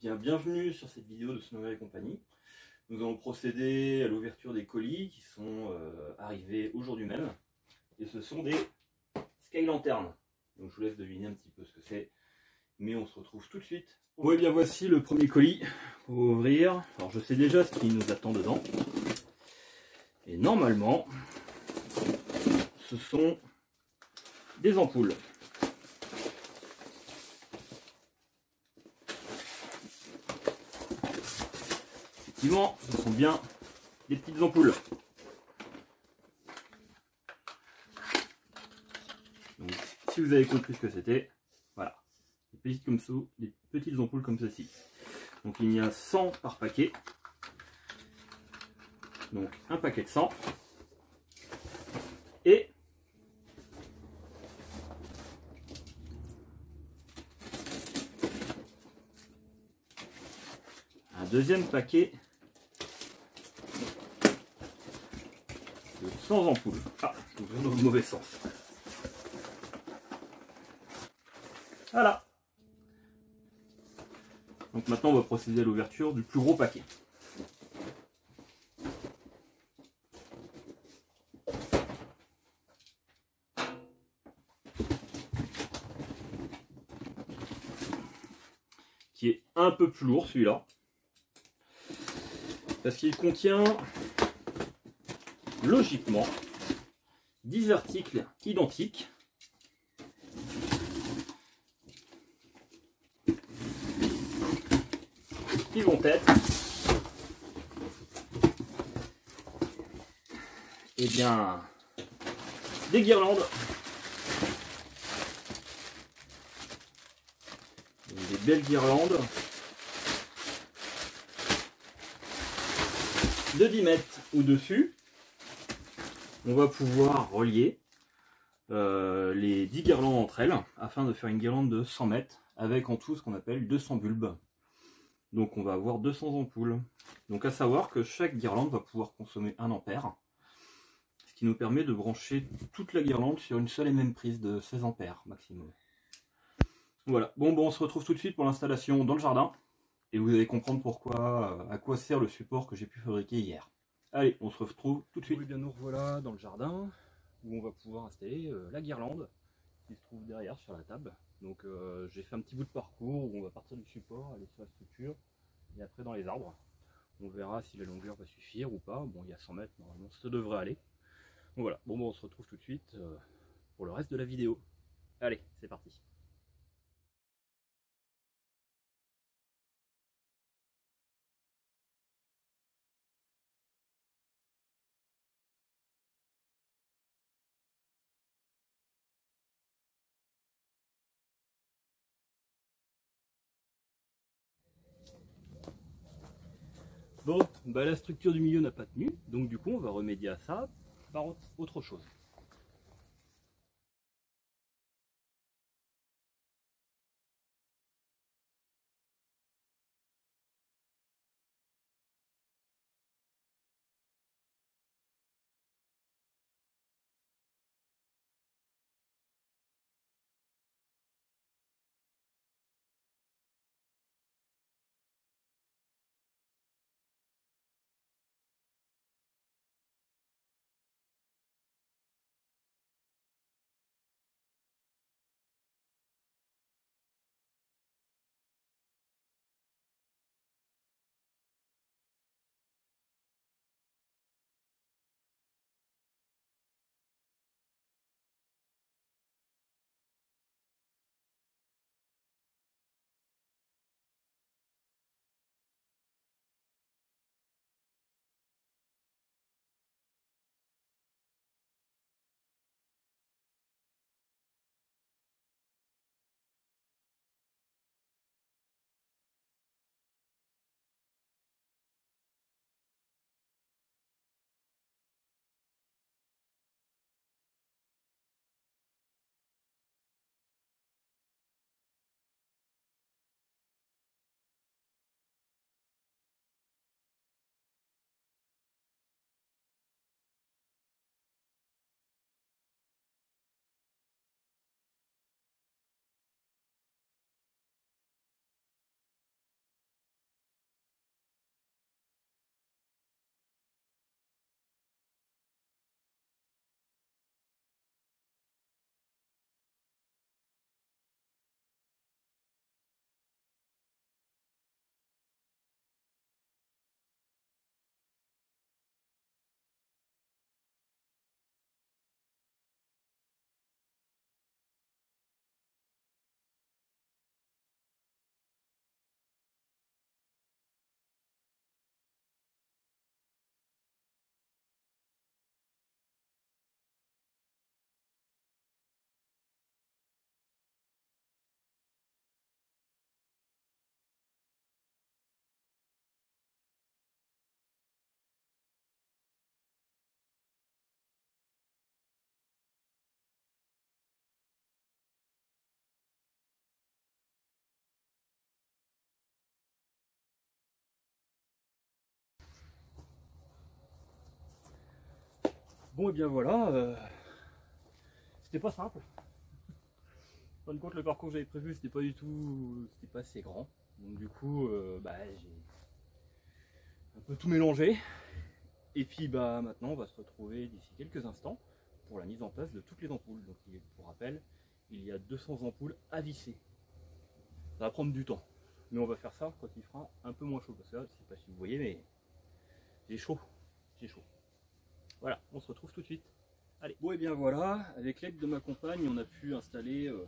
Bien, bienvenue sur cette vidéo de Snowy et compagnie. Nous allons procéder à l'ouverture des colis qui sont euh, arrivés aujourd'hui même. Et ce sont des Sky Lanternes. Donc je vous laisse deviner un petit peu ce que c'est. Mais on se retrouve tout de suite. Oui, bien voici le premier colis pour ouvrir. Alors je sais déjà ce qui nous attend dedans. Et normalement, ce sont des ampoules. Effectivement, ce sont bien des petites ampoules. Donc, si vous avez compris ce que c'était, voilà. Des petites, comme ça, des petites ampoules comme ceci. Donc il y a 100 par paquet. Donc un paquet de 100. Et un deuxième paquet de 100 ampoules. Ah, je dans le mauvais sens. Voilà. Donc maintenant on va procéder à l'ouverture du plus gros paquet. Qui est un peu plus lourd celui-là. Parce qu'il contient logiquement 10 articles identiques. Qui vont être? Eh bien des guirlandes. Des belles guirlandes. De 10 mètres au-dessus on va pouvoir relier euh, les 10 guirlandes entre elles afin de faire une guirlande de 100 mètres avec en tout ce qu'on appelle 200 bulbes donc on va avoir 200 ampoules. Donc à savoir que chaque guirlande va pouvoir consommer 1 ampère. Ce qui nous permet de brancher toute la guirlande sur une seule et même prise de 16 ampères maximum. Voilà, bon, bon on se retrouve tout de suite pour l'installation dans le jardin. Et vous allez comprendre pourquoi, à quoi sert le support que j'ai pu fabriquer hier. Allez, on se retrouve tout de suite. Oui, bien nous revoilà dans le jardin où on va pouvoir installer euh, la guirlande qui se trouve derrière sur la table. Donc euh, j'ai fait un petit bout de parcours où on va partir du support, aller sur la structure et après dans les arbres. On verra si la longueur va suffire ou pas. Bon, il y a 100 mètres, normalement ça devrait aller. Donc voilà, bon, on se retrouve tout de suite euh, pour le reste de la vidéo. Allez, c'est parti. Bon, bah la structure du milieu n'a pas tenu, donc du coup on va remédier à ça par autre chose. Bon et bien voilà, euh, c'était pas simple. En fin de compte, le parcours que j'avais prévu, c'était pas du tout, c'était pas assez grand. Donc du coup, euh, bah, j'ai un peu tout mélangé. Et puis bah maintenant, on va se retrouver d'ici quelques instants pour la mise en place de toutes les ampoules. Donc pour rappel, il y a 200 ampoules à visser. Ça va prendre du temps. Mais on va faire ça quand il fera un peu moins chaud. Parce que là, je sais pas si vous voyez, mais j'ai chaud. J'ai chaud. Voilà, on se retrouve tout de suite. Allez. Bon et bien voilà, avec l'aide de ma compagne, on a pu installer euh,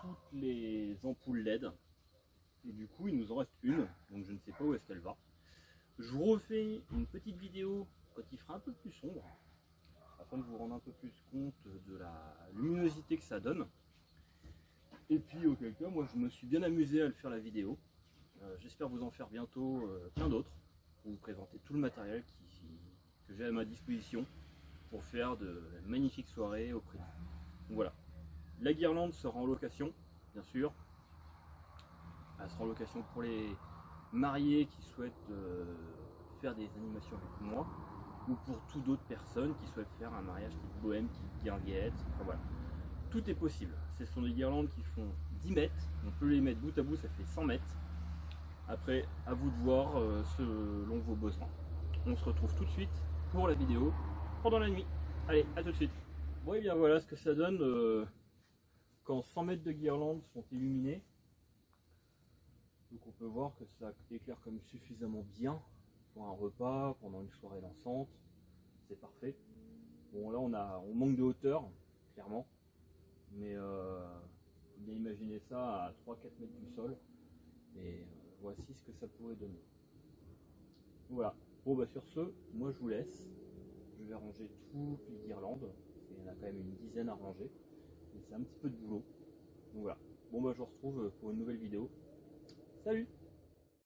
toutes les ampoules LED. Et du coup, il nous en reste une, donc je ne sais pas où est-ce qu'elle va. Je vous refais une petite vidéo quand il fera un peu plus sombre, afin de vous rendre un peu plus compte de la luminosité que ça donne. Et puis auquel cas, moi je me suis bien amusé à le faire la vidéo. Euh, J'espère vous en faire bientôt euh, plein d'autres, pour vous présenter tout le matériel qui, que j'ai à ma disposition pour faire de magnifiques soirées au prix. Donc voilà. La guirlande sera en location, bien sûr. Elle sera en location pour les mariés qui souhaitent euh, faire des animations avec moi ou pour toutes d'autres personnes qui souhaitent faire un mariage type bohème, type guinguette. Enfin voilà. Tout est possible. Ce sont des guirlandes qui font 10 mètres. On peut les mettre bout à bout, ça fait 100 mètres. Après, à vous de voir euh, selon vos besoins. On se retrouve tout de suite pour la vidéo pendant la nuit. Allez, à tout de suite. Bon et bien voilà ce que ça donne euh, quand 100 mètres de guirlandes sont illuminés. Donc on peut voir que ça éclaire comme suffisamment bien pour un repas, pendant une soirée dansante. C'est parfait. Bon là on a on manque de hauteur, clairement. Mais euh, faut bien imaginer ça à 3-4 mètres du sol. Et euh, voici ce que ça pourrait donner. Voilà. Bon bah sur ce, moi je vous laisse. Je vais ranger toutes les guirlandes. Il y en a quand même une dizaine à ranger. C'est un petit peu de boulot. Donc voilà. Bon bah je vous retrouve pour une nouvelle vidéo. Salut